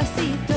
despacito.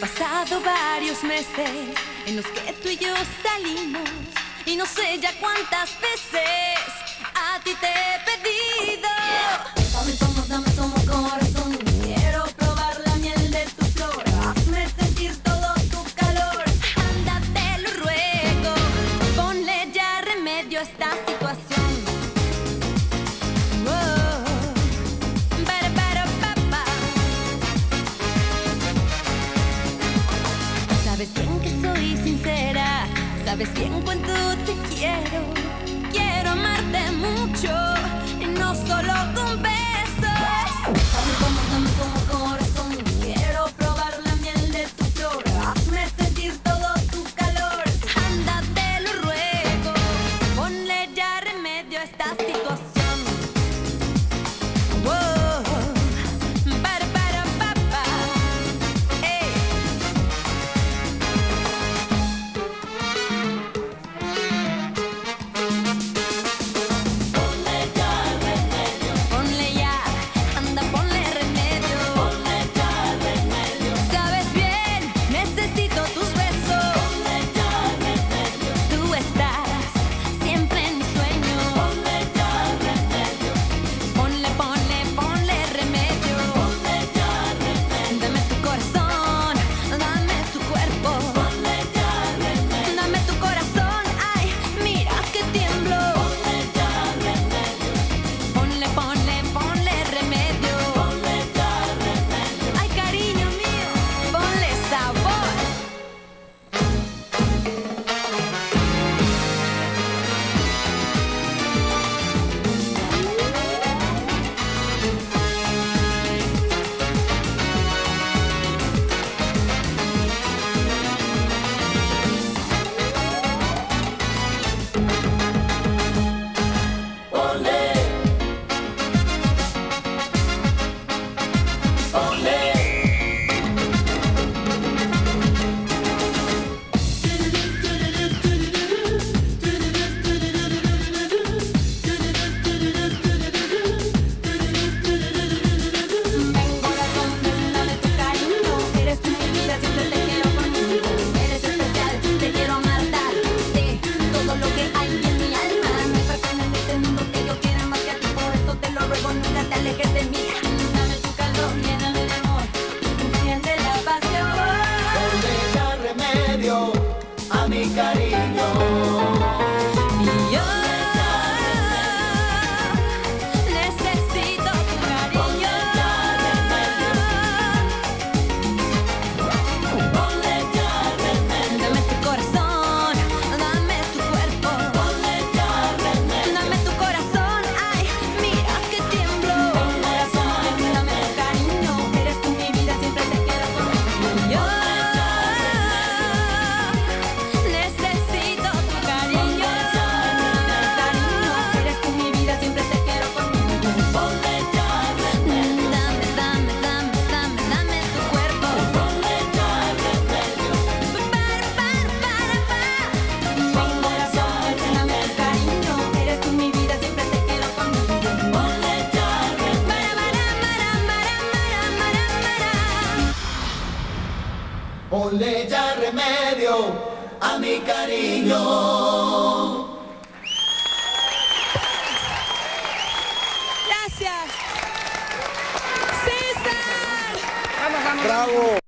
pasado varios meses en los que tú y yo salimos y no sé ya cuántas veces a ti te pedí Ponle ya remedio a mi cariño. Gracias. César. Vamos, vamos. Bravo.